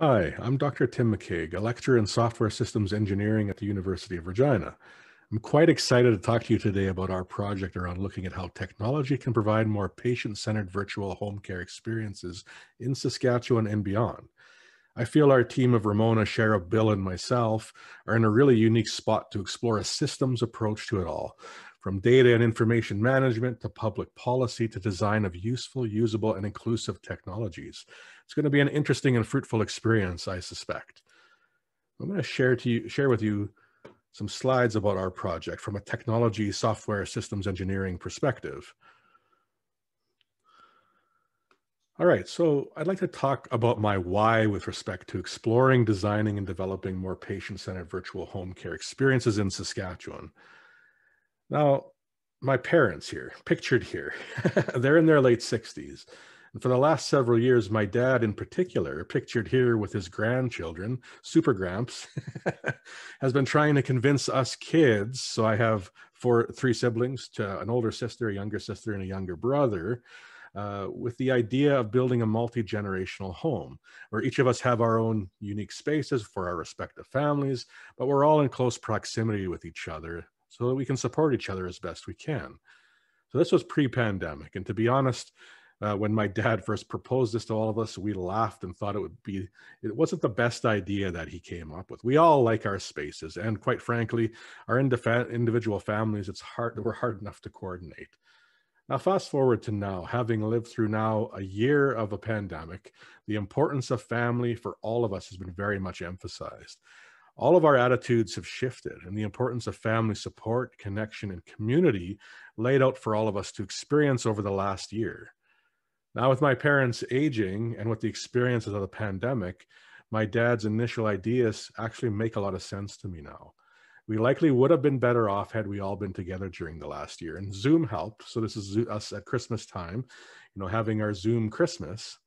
Hi, I'm Dr. Tim Maciag, a lecturer in software systems engineering at the University of Regina. I'm quite excited to talk to you today about our project around looking at how technology can provide more patient centered virtual home care experiences in Saskatchewan and beyond. I feel our team of Ramona, Cheryl, Bill, and myself are in a really unique spot to explore a systems approach to it all, from data and information management to public policy to design of useful, usable, and inclusive technologies. It's going to be an interesting and fruitful experience, I suspect. I'm going to share to you share with you some slides about our project from a technology, software, systems engineering perspective. All right, so I'd like to talk about my why with respect to exploring, designing, and developing more patient-centered virtual home care experiences in Saskatchewan. Now, my parents here, pictured here, they're in their late 60s. And for the last several years, my dad in particular, pictured here with his grandchildren, Super Gramps, has been trying to convince us kids. So I have four, three siblings, to an older sister, a younger sister, and a younger brother uh, with the idea of building a multi-generational home where each of us have our own unique spaces for our respective families, but we're all in close proximity with each other so that we can support each other as best we can. So this was pre-pandemic. And to be honest, uh, when my dad first proposed this to all of us, we laughed and thought it would be, it wasn't the best idea that he came up with. We all like our spaces. And quite frankly, our individual families, it's hard, we're hard enough to coordinate. Now, fast forward to now, having lived through now a year of a pandemic, the importance of family for all of us has been very much emphasized. All of our attitudes have shifted, and the importance of family support, connection, and community laid out for all of us to experience over the last year. Now, with my parents aging and with the experiences of the pandemic, my dad's initial ideas actually make a lot of sense to me now we likely would have been better off had we all been together during the last year. And Zoom helped. So this is us at Christmas time, you know, having our Zoom Christmas.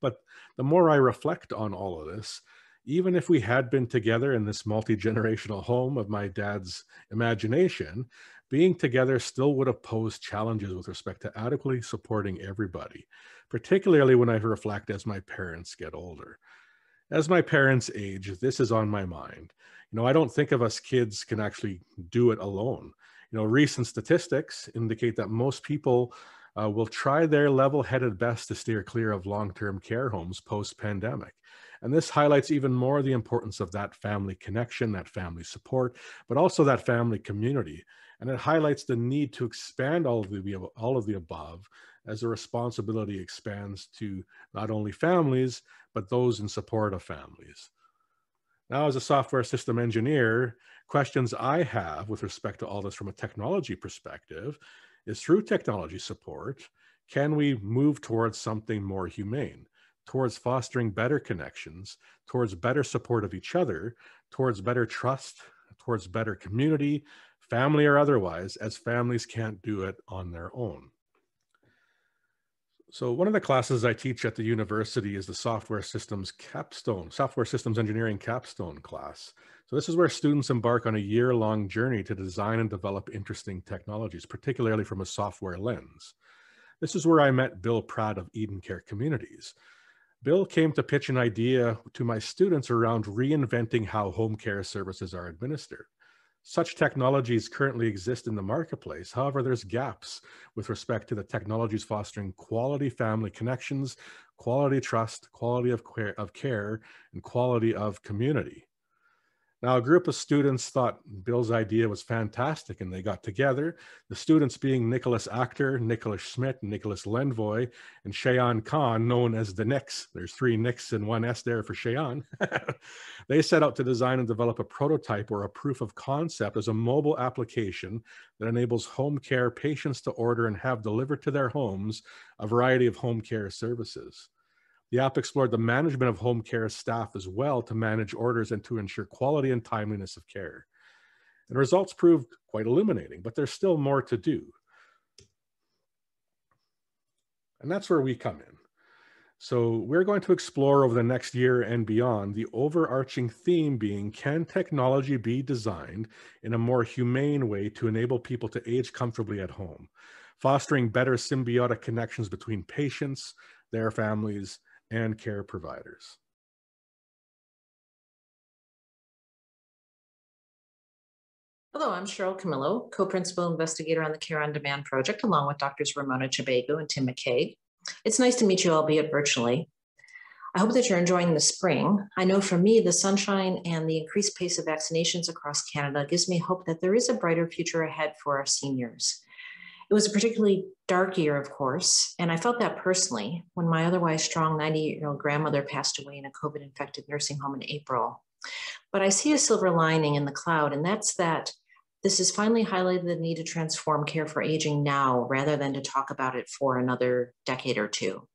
But the more I reflect on all of this, even if we had been together in this multi generational home of my dad's imagination, being together still would have posed challenges with respect to adequately supporting everybody, particularly when I reflect as my parents get older. As my parents age, this is on my mind you know, I don't think of us kids can actually do it alone. You know, recent statistics indicate that most people uh, will try their level-headed best to steer clear of long-term care homes post-pandemic. And this highlights even more the importance of that family connection, that family support, but also that family community. And it highlights the need to expand all of the, all of the above as the responsibility expands to not only families, but those in support of families. Now, as a software system engineer, questions I have with respect to all this from a technology perspective is through technology support, can we move towards something more humane, towards fostering better connections, towards better support of each other, towards better trust, towards better community, family or otherwise, as families can't do it on their own. So one of the classes I teach at the university is the software systems capstone, software systems engineering capstone class. So this is where students embark on a year-long journey to design and develop interesting technologies, particularly from a software lens. This is where I met Bill Pratt of Eden Care Communities. Bill came to pitch an idea to my students around reinventing how home care services are administered. Such technologies currently exist in the marketplace. However, there's gaps with respect to the technologies fostering quality family connections, quality trust, quality of care, of care and quality of community. Now, a group of students thought Bill's idea was fantastic and they got together. The students being Nicholas Actor, Nicholas Schmidt, Nicholas Lenvoy, and Shayan Khan, known as the Nicks. There's three Nicks and one S there for Shayan. they set out to design and develop a prototype or a proof of concept as a mobile application that enables home care patients to order and have delivered to their homes a variety of home care services. The app explored the management of home care staff as well to manage orders and to ensure quality and timeliness of care. And results proved quite illuminating, but there's still more to do. And that's where we come in. So we're going to explore over the next year and beyond the overarching theme being, can technology be designed in a more humane way to enable people to age comfortably at home, fostering better symbiotic connections between patients, their families, and care providers. Hello, I'm Cheryl Camillo, co-principal investigator on the Care on Demand project, along with Doctors Ramona Kyabaggu and Tim Maciag. It's nice to meet you, albeit virtually. I hope that you're enjoying the spring. I know for me, the sunshine and the increased pace of vaccinations across Canada gives me hope that there is a brighter future ahead for our seniors. It was a particularly dark year, of course, and I felt that personally when my otherwise strong 98 year old grandmother passed away in a COVID infected nursing home in April. But I see a silver lining in the cloud, and that's that this has finally highlighted the need to transform care for aging now rather than to talk about it for another decade or two.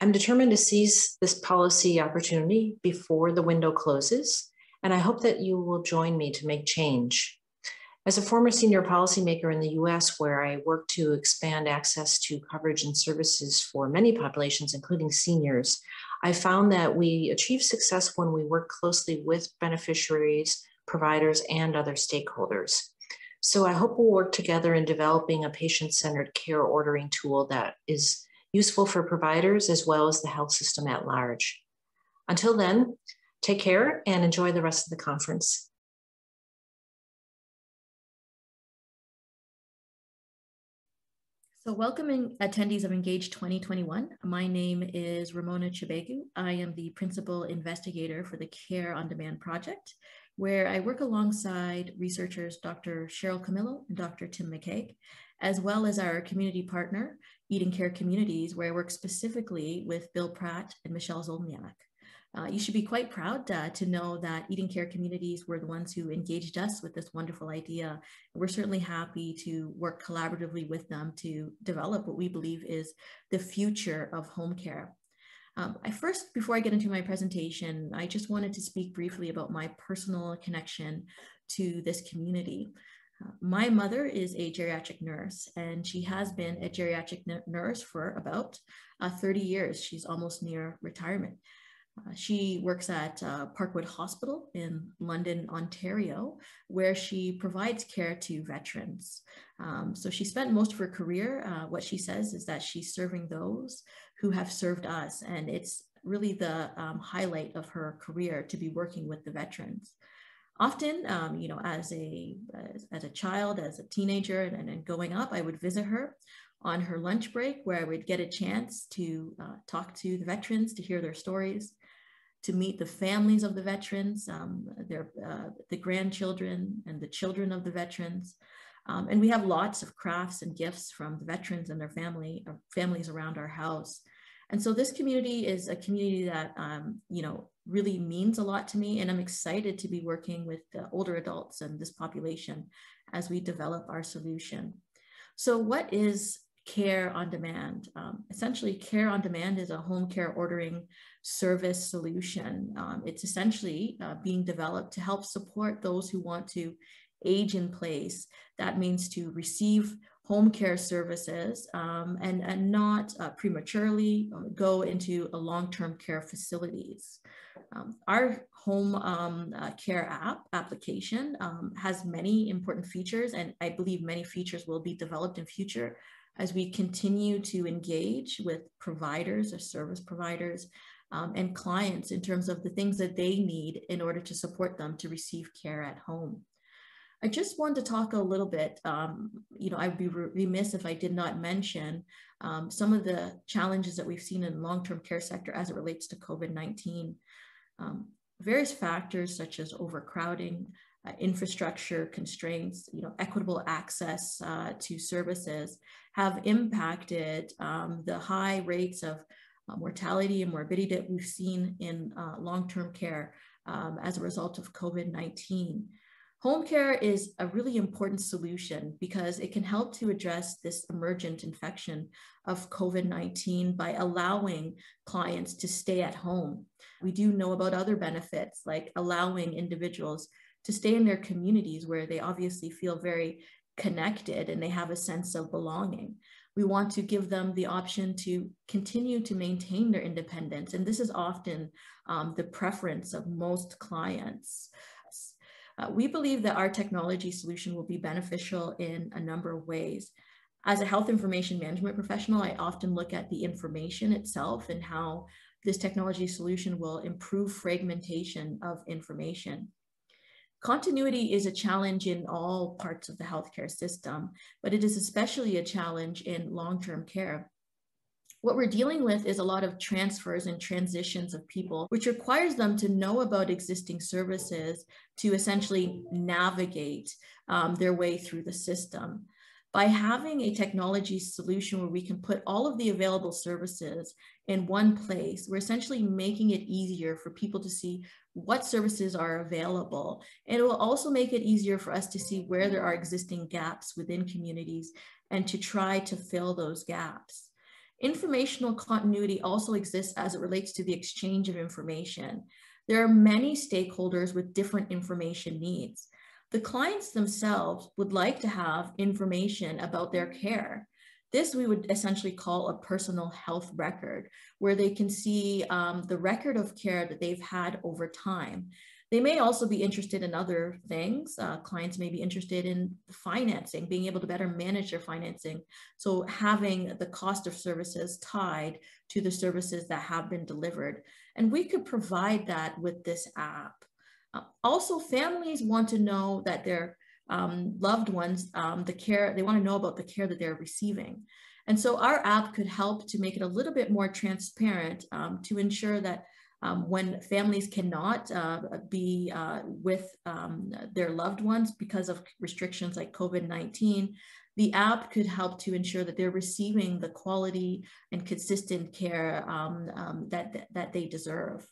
I'm determined to seize this policy opportunity before the window closes, and I hope that you will join me to make change. As a former senior policymaker in the US, where I work to expand access to coverage and services for many populations, including seniors, I found that we achieve success when we work closely with beneficiaries, providers, and other stakeholders. So I hope we'll work together in developing a patient-centered care ordering tool that is useful for providers as well as the health system at large. Until then, take care and enjoy the rest of the conference. So welcoming attendees of Engage 2021. My name is Ramona Kyabaggu. I am the principal investigator for the Care on Demand project, where I work alongside researchers Dr. Cheryl Camillo and Dr. Tim Maciag, as well as our community partner, Eden Care Communities, where I work specifically with Bill Pratt and Michelle Zolniak. Uh, you should be quite proud uh, to know that Eden Care Communities were the ones who engaged us with this wonderful idea. We're certainly happy to work collaboratively with them to develop what we believe is the future of home care. Um, I first, before I get into my presentation, I just wanted to speak briefly about my personal connection to this community. Uh, my mother is a geriatric nurse, and she has been a geriatric nurse for about uh, 30 years. She's almost near retirement. Uh, she works at uh, Parkwood Hospital in London, Ontario, where she provides care to veterans. Um, so she spent most of her career, uh, what she says is that she's serving those who have served us. And it's really the um, highlight of her career to be working with the veterans often, um, you know, as a as, as, a child, as a teenager, and, and going up, I would visit her on her lunch break, where I would get a chance to uh, talk to the veterans, to hear their stories, to meet the families of the veterans, um, their uh, the grandchildren and the children of the veterans. Um, and we have lots of crafts and gifts from the veterans and their family uh, families around our house. And so this community is a community that, um, you know, really means a lot to me. And I'm excited to be working with the older adults and this population as we develop our solution. So what is care on demand? Um, essentially, care on demand is a home care ordering service solution. Um, it's essentially uh, being developed to help support those who want to age in place. That means to receive home care services um, and, and not uh, prematurely uh, go into a long-term care facilities. Um, our home um, uh, care app application um, has many important features and I believe many features will be developed in future as we continue to engage with providers or service providers um, and clients in terms of the things that they need in order to support them to receive care at home. I just wanted to talk a little bit, um, you know, I'd be remiss if I did not mention um, some of the challenges that we've seen in the long-term care sector as it relates to COVID-19. Um, various factors such as overcrowding, uh, infrastructure constraints, you know, equitable access uh, to services have impacted um, the high rates of uh, mortality and morbidity that we've seen in uh, long-term care um, as a result of COVID-19. Home care is a really important solution because it can help to address this emergent infection of COVID 19 by allowing clients to stay at home. We do know about other benefits like allowing individuals to stay in their communities where they obviously feel very connected and they have a sense of belonging. We want to give them the option to continue to maintain their independence. And this is often um, the preference of most clients. Uh, we believe that our technology solution will be beneficial in a number of ways. As a health information management professional, I often look at the information itself and how this technology solution will improve fragmentation of information. Continuity is a challenge in all parts of the healthcare system, but it is especially a challenge in long-term care. What we're dealing with is a lot of transfers and transitions of people, which requires them to know about existing services to essentially navigate um, their way through the system. By having a technology solution where we can put all of the available services in one place, we're essentially making it easier for people to see what services are available. And it will also make it easier for us to see where there are existing gaps within communities and to try to fill those gaps. Informational continuity also exists as it relates to the exchange of information. There are many stakeholders with different information needs. The clients themselves would like to have information about their care. This we would essentially call a personal health record, where they can see um, the record of care that they've had over time. They may also be interested in other things. Uh, clients may be interested in financing, being able to better manage their financing. So having the cost of services tied to the services that have been delivered. And we could provide that with this app. Uh, also, families want to know that their um, loved ones, um, the care, they want to know about the care that they're receiving. And so our app could help to make it a little bit more transparent um, to ensure that um, when families cannot uh, be uh, with um, their loved ones because of restrictions like COVID-19, the app could help to ensure that they're receiving the quality and consistent care um, that, that they deserve.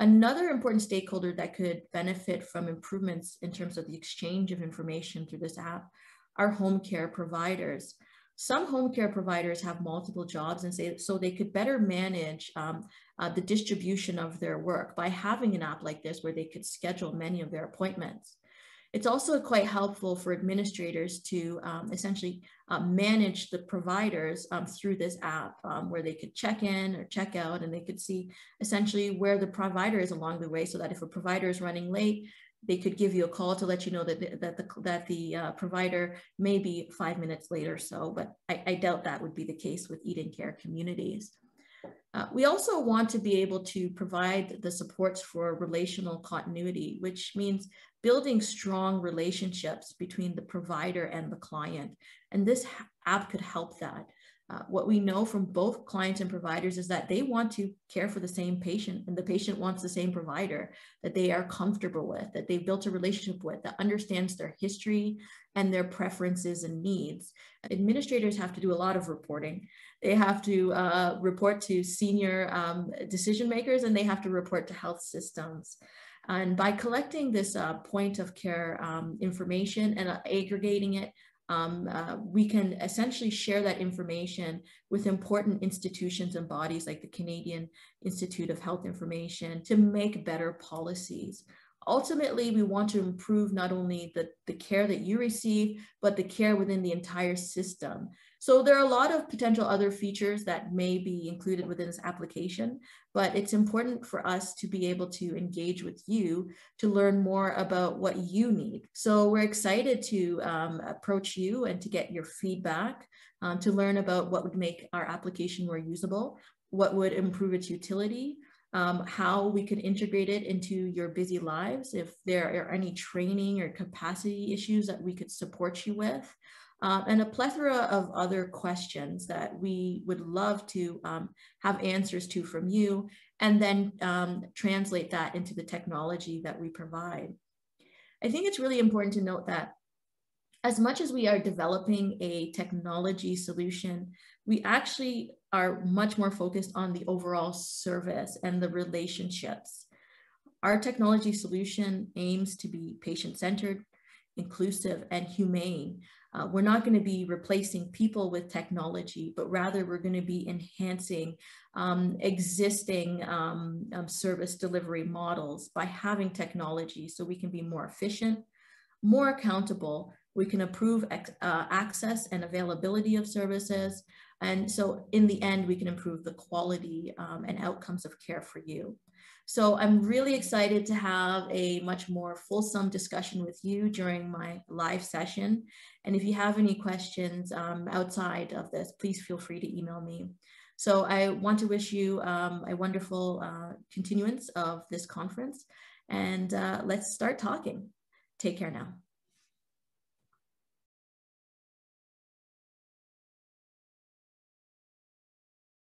Another important stakeholder that could benefit from improvements in terms of the exchange of information through this app are home care providers. Some home care providers have multiple jobs and say, so they could better manage um, uh, the distribution of their work by having an app like this where they could schedule many of their appointments. It's also quite helpful for administrators to um, essentially uh, manage the providers um, through this app um, where they could check in or check out and they could see essentially where the provider is along the way so that if a provider is running late, they could give you a call to let you know that the, that the, that the uh, provider may be five minutes late or so, but I, I doubt that would be the case with Eden Care communities. Uh, we also want to be able to provide the supports for relational continuity, which means building strong relationships between the provider and the client. And this app could help that. Uh, what we know from both clients and providers is that they want to care for the same patient and the patient wants the same provider that they are comfortable with, that they've built a relationship with, that understands their history and their preferences and needs. Administrators have to do a lot of reporting. They have to uh, report to senior um, decision makers and they have to report to health systems. And by collecting this uh, point of care um, information and uh, aggregating it, um, uh, we can essentially share that information with important institutions and bodies like the Canadian Institute of Health Information to make better policies. Ultimately, we want to improve not only the, the care that you receive, but the care within the entire system. So there are a lot of potential other features that may be included within this application, but it's important for us to be able to engage with you to learn more about what you need. So we're excited to um, approach you and to get your feedback um, to learn about what would make our application more usable, what would improve its utility, um, how we could integrate it into your busy lives, if there are any training or capacity issues that we could support you with, um, and a plethora of other questions that we would love to um, have answers to from you, and then um, translate that into the technology that we provide. I think it's really important to note that as much as we are developing a technology solution, we actually are much more focused on the overall service and the relationships. Our technology solution aims to be patient-centered, inclusive, and humane. Uh, we're not going to be replacing people with technology, but rather we're going to be enhancing um, existing um, um, service delivery models by having technology so we can be more efficient, more accountable, we can improve uh, access and availability of services. And so in the end, we can improve the quality um, and outcomes of care for you. So I'm really excited to have a much more fulsome discussion with you during my live session. And if you have any questions um, outside of this, please feel free to email me. So I want to wish you um, a wonderful uh, continuance of this conference and uh, let's start talking. Take care now.